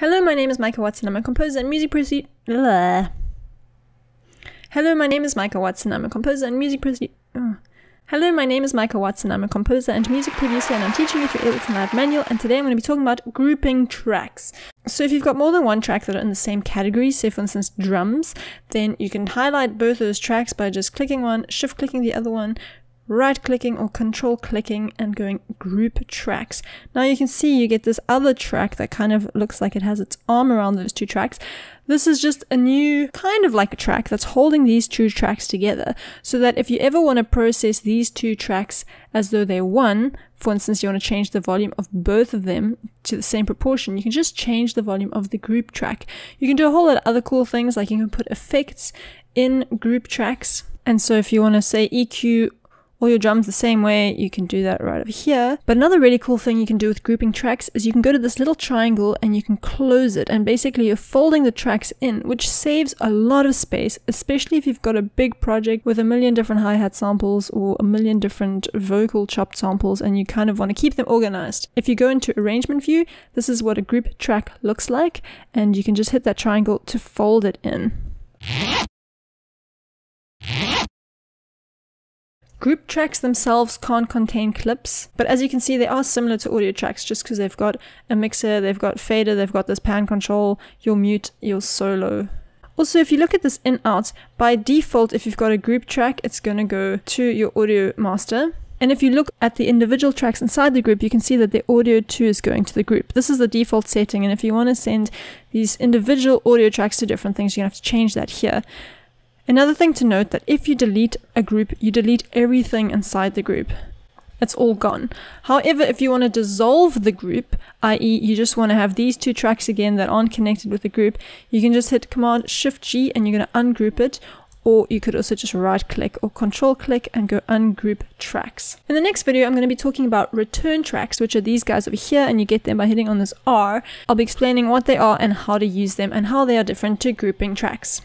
Hello, my name is Maike Watson. I'm a composer and music producer. Hello, my name is Maike Watson. I'm a composer and music producer. Hello, my name is Maike Watson. I'm a composer and music producer, and I'm teaching you through Ableton Live Manual. And today I'm going to be talking about grouping tracks. So, if you've got more than one track that are in the same category, say for instance drums, then you can highlight both those tracks by just clicking one, shift clicking the other one, right clicking or control clicking and going group tracks. Now you can see you get this other track that kind of looks like it has its arm around those two tracks. This is just a new kind of like a track that's holding these two tracks together so that if you ever want to process these two tracks as though they're one, for instance, you want to change the volume of both of them to the same proportion, you can just change the volume of the group track. You can do a whole lot of other cool things like you can put effects in group tracks. And so if you want to say EQ all your drums the same way, you can do that right over here. But another really cool thing you can do with grouping tracks is you can go to this little triangle and you can close it. And basically you're folding the tracks in, which saves a lot of space, especially if you've got a big project with a million different hi-hat samples or a million different vocal chopped samples and you kind of want to keep them organized. If you go into arrangement view, this is what a group track looks like. And you can just hit that triangle to fold it in. Group tracks themselves can't contain clips, but as you can see, they are similar to audio tracks just because they've got a mixer, they've got fader, they've got this pan control, your mute, your solo. Also, if you look at this in out, by default, if you've got a group track, it's going to go to your audio master. And if you look at the individual tracks inside the group, you can see that the audio to is going to the group. This is the default setting, and if you want to send these individual audio tracks to different things, you're going to have to change that here. Another thing to note that if you delete a group, you delete everything inside the group. It's all gone. However, if you want to dissolve the group, i.e. you just want to have these two tracks again that aren't connected with the group, you can just hit Command Shift G and you're going to ungroup it, or you could also just right click or control click and go ungroup tracks. In the next video, I'm going to be talking about return tracks, which are these guys over here, and you get them by hitting on this R. I'll be explaining what they are and how to use them and how they are different to grouping tracks.